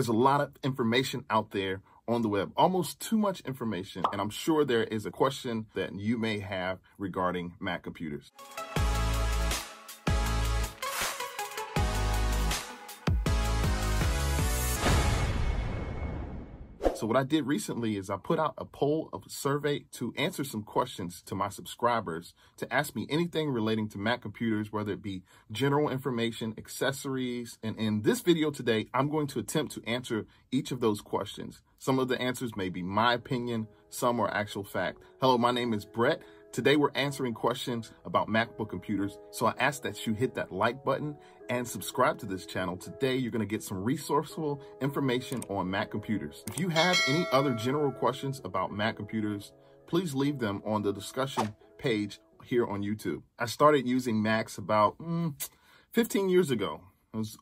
There's a lot of information out there on the web, almost too much information. And I'm sure there is a question that you may have regarding Mac computers. So what I did recently is I put out a poll of a survey to answer some questions to my subscribers to ask me anything relating to Mac computers, whether it be general information, accessories. And in this video today, I'm going to attempt to answer each of those questions. Some of the answers may be my opinion, some are actual fact. Hello, my name is Brett. Today we're answering questions about MacBook computers. So I ask that you hit that like button and subscribe to this channel. Today you're going to get some resourceful information on Mac computers. If you have any other general questions about Mac computers, please leave them on the discussion page here on YouTube. I started using Macs about mm, 15 years ago. It was,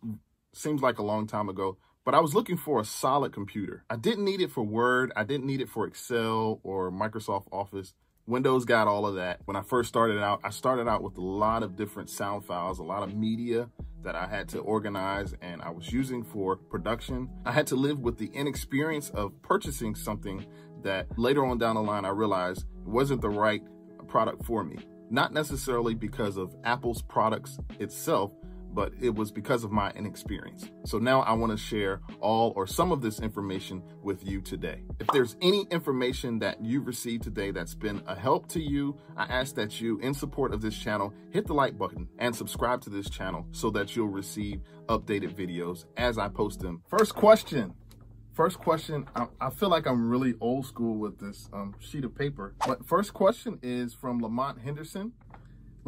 seems like a long time ago, but I was looking for a solid computer. I didn't need it for Word. I didn't need it for Excel or Microsoft Office. Windows got all of that. When I first started out, I started out with a lot of different sound files, a lot of media that I had to organize and I was using for production. I had to live with the inexperience of purchasing something that later on down the line, I realized wasn't the right product for me. Not necessarily because of Apple's products itself, but it was because of my inexperience. So now I wanna share all or some of this information with you today. If there's any information that you've received today that's been a help to you, I ask that you, in support of this channel, hit the like button and subscribe to this channel so that you'll receive updated videos as I post them. First question. First question, I, feel like I'm really old school with this um, sheet of paper. But first question is from Lamont Henderson.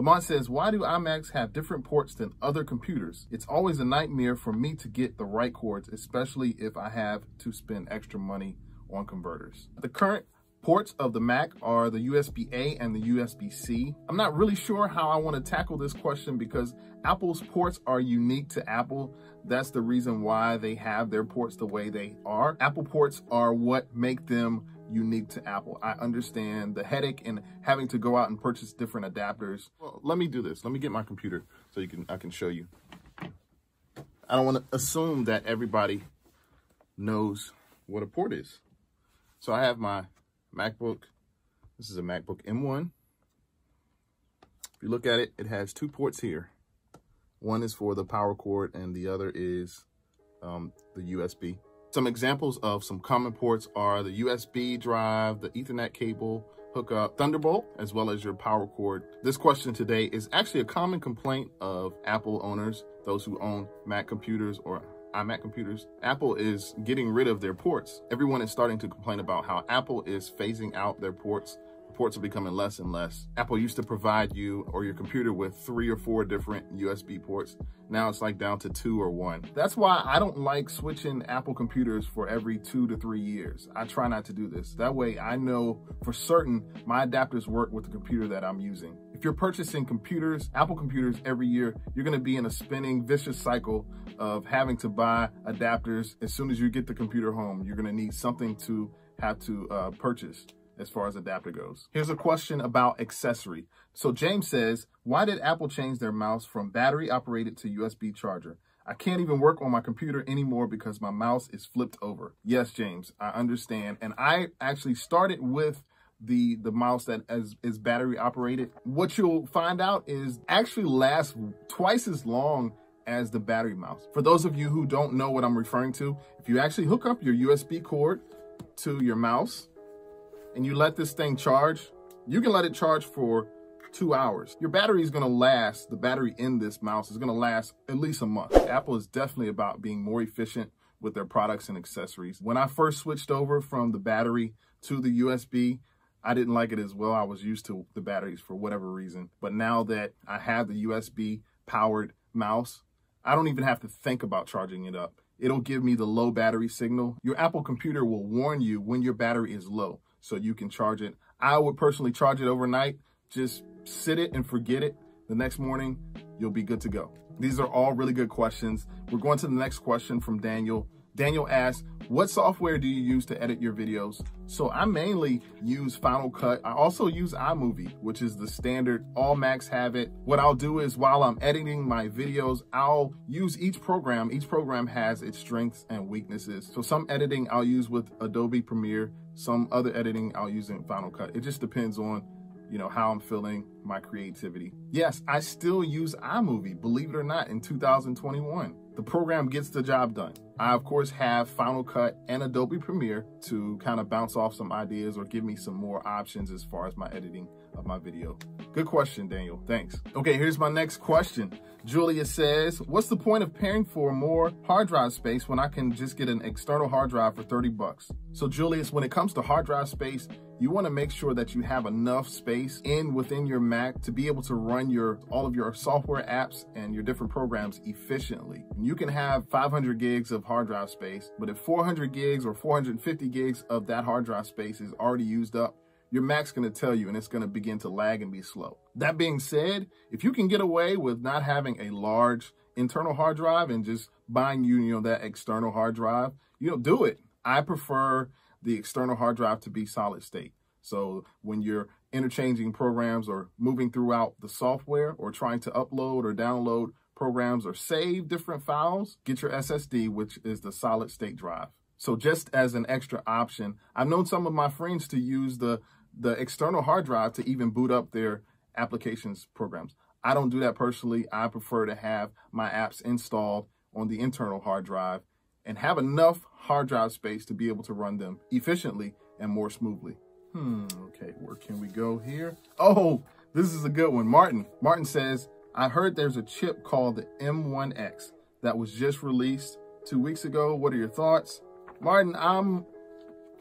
Lamont says, why do iMacs have different ports than other computers? It's always a nightmare for me to get the right cords, especially if I have to spend extra money on converters. The current ports of the Mac are the USB-A and the USB-C. I'm not really sure how I want to tackle this question because Apple's ports are unique to Apple. That's the reason why they have their ports the way they are. Apple ports are what make them unique to Apple. I understand the headache in having to go out and purchase different adapters. Well, let me do this. Let me get my computer so you can I can show you. I don't want to assume that everybody knows what a port is. So I have my MacBook. This is a MacBook M1. If you look at it, it has two ports here. One is for the power cord and the other is um, the USB. Some examples of some common ports are the USB drive, the ethernet cable, hookup, Thunderbolt, as well as your power cord. This question today is actually a common complaint of Apple owners, those who own Mac computers or iMac computers. Apple is getting rid of their ports. Everyone is starting to complain about how Apple is phasing out their ports ports are becoming less and less. Apple used to provide you or your computer with three or four different USB ports. Now it's like down to two or one. That's why I don't like switching Apple computers for every two to three years. I try not to do this. That way I know for certain my adapters work with the computer that I'm using. If you're purchasing computers, Apple computers every year, you're gonna be in a spinning vicious cycle of having to buy adapters. As soon as you get the computer home, you're gonna need something to have to uh, purchase as far as adapter goes. Here's a question about accessory. So James says, why did Apple change their mouse from battery operated to USB charger? I can't even work on my computer anymore because my mouse is flipped over. Yes, James, I understand. And I actually started with the the mouse that is, is battery operated. What you'll find out is actually lasts twice as long as the battery mouse. For those of you who don't know what I'm referring to, if you actually hook up your USB cord to your mouse, and you let this thing charge, you can let it charge for two hours. Your battery is gonna last, the battery in this mouse is gonna last at least a month. Apple is definitely about being more efficient with their products and accessories. When I first switched over from the battery to the USB, I didn't like it as well. I was used to the batteries for whatever reason. But now that I have the USB powered mouse, I don't even have to think about charging it up. It'll give me the low battery signal. Your Apple computer will warn you when your battery is low so you can charge it. I would personally charge it overnight. Just sit it and forget it. The next morning, you'll be good to go. These are all really good questions. We're going to the next question from Daniel. Daniel asks, what software do you use to edit your videos? So I mainly use Final Cut. I also use iMovie, which is the standard, all Macs have it. What I'll do is while I'm editing my videos, I'll use each program. Each program has its strengths and weaknesses. So some editing I'll use with Adobe Premiere, some other editing I'll use in Final Cut. It just depends on you know, how I'm feeling, my creativity. Yes, I still use iMovie, believe it or not, in 2021. The program gets the job done. I, of course, have Final Cut and Adobe Premiere to kind of bounce off some ideas or give me some more options as far as my editing of my video. Good question, Daniel. Thanks. Okay, here's my next question. Julia says, what's the point of paying for more hard drive space when I can just get an external hard drive for 30 bucks? So Julius, when it comes to hard drive space, you want to make sure that you have enough space in within your Mac to be able to run your all of your software apps and your different programs efficiently. You can have 500 gigs of hard drive space, but if 400 gigs or 450 gigs of that hard drive space is already used up, your Mac's going to tell you and it's going to begin to lag and be slow. That being said, if you can get away with not having a large internal hard drive and just buying you, you know, that external hard drive, you know, do it. I prefer the external hard drive to be solid state. So when you're interchanging programs or moving throughout the software or trying to upload or download programs or save different files, get your SSD, which is the solid state drive. So just as an extra option, I've known some of my friends to use the the external hard drive to even boot up their applications programs. I don't do that personally. I prefer to have my apps installed on the internal hard drive and have enough hard drive space to be able to run them efficiently and more smoothly. Hmm, okay, where can we go here? Oh, this is a good one. Martin. Martin says, I heard there's a chip called the M1X that was just released two weeks ago. What are your thoughts? Martin, I'm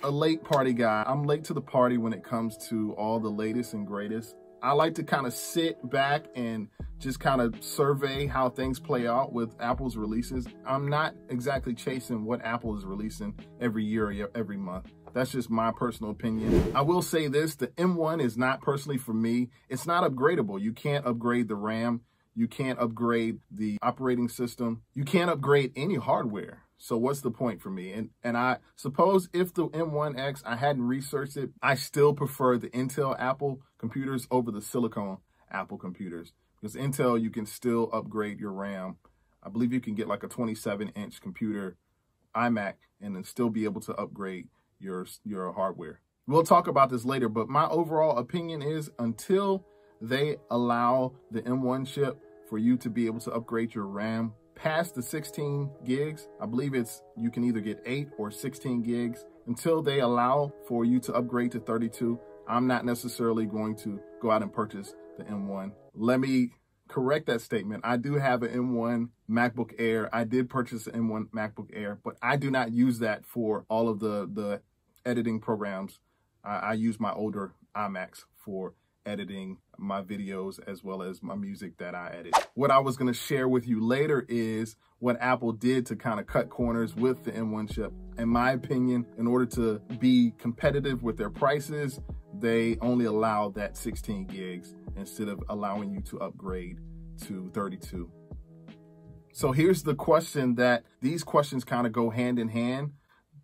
a late party guy. I'm late to the party when it comes to all the latest and greatest. I like to kind of sit back and just kind of survey how things play out with Apple's releases. I'm not exactly chasing what Apple is releasing every year or every month. That's just my personal opinion. I will say this, the M1 is not personally for me. It's not upgradable. You can't upgrade the RAM. You can't upgrade the operating system. You can't upgrade any hardware. So what's the point for me? And and I suppose if the M1X, I hadn't researched it, I still prefer the Intel Apple computers over the Silicon Apple computers. Because Intel, you can still upgrade your RAM. I believe you can get like a 27 inch computer iMac and then still be able to upgrade your, your hardware. We'll talk about this later, but my overall opinion is until they allow the M1 chip for you to be able to upgrade your RAM past the 16 gigs, I believe it's you can either get 8 or 16 gigs until they allow for you to upgrade to 32. I'm not necessarily going to go out and purchase the M1. Let me correct that statement. I do have an M1 MacBook Air. I did purchase an M1 MacBook Air, but I do not use that for all of the, the editing programs. I, I use my older iMacs for editing my videos as well as my music that I edit. What I was going to share with you later is what Apple did to kind of cut corners with the M1 chip. In my opinion, in order to be competitive with their prices, they only allow that 16 gigs instead of allowing you to upgrade to 32. So here's the question that these questions kind of go hand in hand.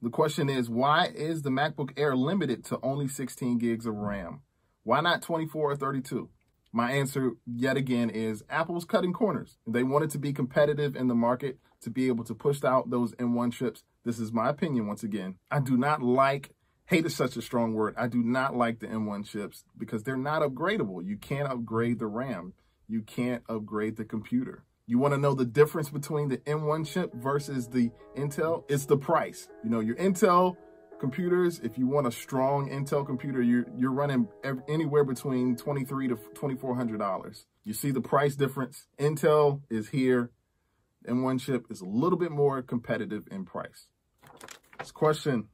The question is, why is the MacBook Air limited to only 16 gigs of RAM? Why not 24 or 32? My answer, yet again, is Apple's cutting corners. They wanted to be competitive in the market to be able to push out those M1 chips. This is my opinion once again. I do not like, hate is such a strong word. I do not like the M1 chips because they're not upgradable. You can't upgrade the RAM. You can't upgrade the computer. You want to know the difference between the M1 chip versus the Intel? It's the price. You know, your Intel computers, if you want a strong Intel computer, you're, you're running anywhere between 23 to $2,400. You see the price difference? Intel is here. M1 chip is a little bit more competitive in price. This question,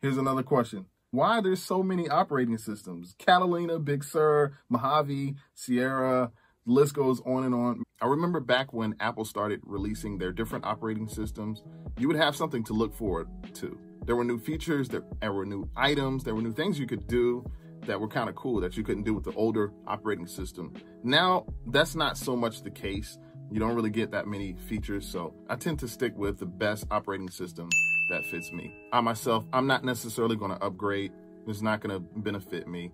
here's another question. Why there's so many operating systems? Catalina, Big Sur, Mojave, Sierra, list goes on and on. I remember back when Apple started releasing their different operating systems, you would have something to look forward to. There were new features, there were new items, there were new things you could do that were kind of cool that you couldn't do with the older operating system. Now, that's not so much the case. You don't really get that many features, so I tend to stick with the best operating system that fits me. I myself, I'm not necessarily going to upgrade. It's not going to benefit me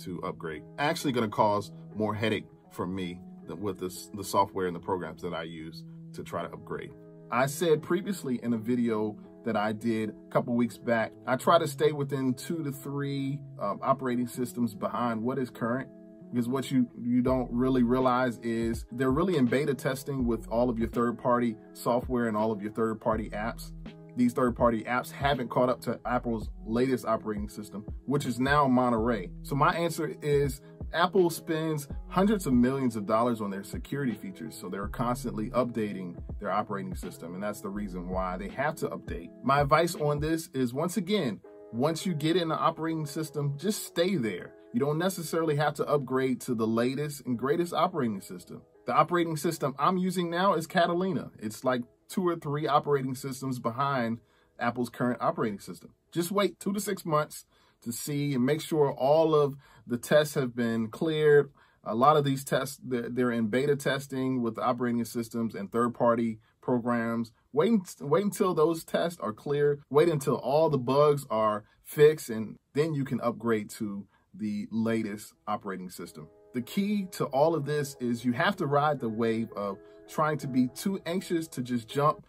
to upgrade. Actually going to cause more headache for me with this, the software and the programs that I use to try to upgrade. I said previously in a video that I did a couple weeks back, I try to stay within two to three um, operating systems behind what is current because what you you don't really realize is they're really in beta testing with all of your third-party software and all of your third-party apps these third-party apps haven't caught up to apple's latest operating system which is now monterey so my answer is apple spends hundreds of millions of dollars on their security features so they're constantly updating their operating system and that's the reason why they have to update my advice on this is once again once you get in the operating system just stay there you don't necessarily have to upgrade to the latest and greatest operating system. The operating system I'm using now is Catalina. It's like two or three operating systems behind Apple's current operating system. Just wait two to six months to see and make sure all of the tests have been cleared. A lot of these tests, they're in beta testing with operating systems and third-party programs. Wait, wait until those tests are clear. Wait until all the bugs are fixed, and then you can upgrade to the latest operating system. The key to all of this is you have to ride the wave of trying to be too anxious to just jump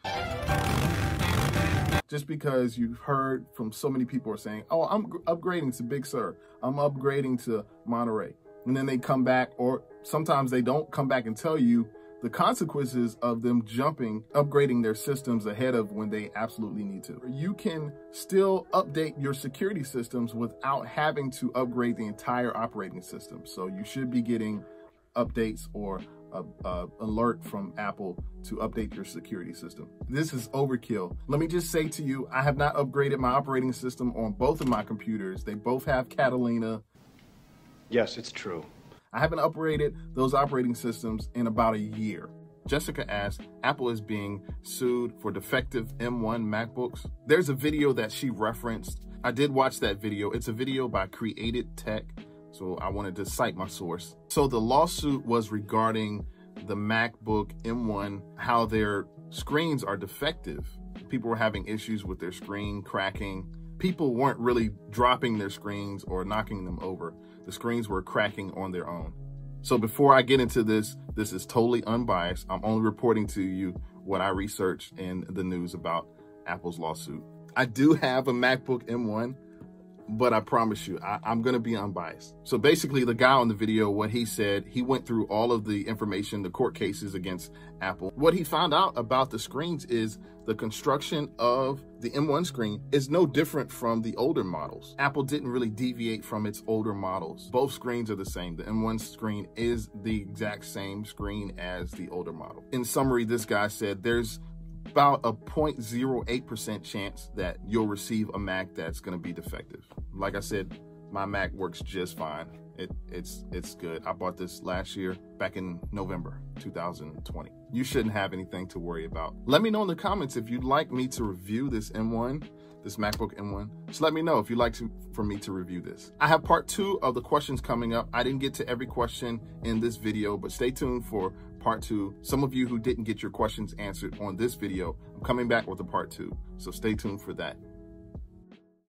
just because you've heard from so many people are saying, oh, I'm upgrading to Big Sur. I'm upgrading to Monterey. And then they come back or sometimes they don't come back and tell you the consequences of them jumping, upgrading their systems ahead of when they absolutely need to. You can still update your security systems without having to upgrade the entire operating system. So you should be getting updates or a, a, alert from Apple to update your security system. This is overkill. Let me just say to you, I have not upgraded my operating system on both of my computers. They both have Catalina. Yes, it's true. I haven't upgraded those operating systems in about a year. Jessica asked, Apple is being sued for defective M1 MacBooks. There's a video that she referenced. I did watch that video. It's a video by Created Tech. So I wanted to cite my source. So the lawsuit was regarding the MacBook M1, how their screens are defective. People were having issues with their screen cracking. People weren't really dropping their screens or knocking them over the screens were cracking on their own. So before I get into this, this is totally unbiased. I'm only reporting to you what I researched in the news about Apple's lawsuit. I do have a MacBook M1 but I promise you, I, am going to be unbiased. So basically, the guy on the video, what he said, he went through all of the information, the court cases against Apple. What he found out about the screens is the construction of the M1 screen is no different from the older models. Apple didn't really deviate from its older models. Both screens are the same. The M1 screen is the exact same screen as the older model. In summary, this guy said there's about a 0.08% chance that you'll receive a Mac that's going to be defective. Like I said, my Mac works just fine. It, it's it's good. I bought this last year, back in November 2020. You shouldn't have anything to worry about. Let me know in the comments if you'd like me to review this M1 this MacBook M1, just let me know if you'd like to for me to review this. I have part two of the questions coming up. I didn't get to every question in this video, but stay tuned for part two. Some of you who didn't get your questions answered on this video, I'm coming back with a part two, so stay tuned for that.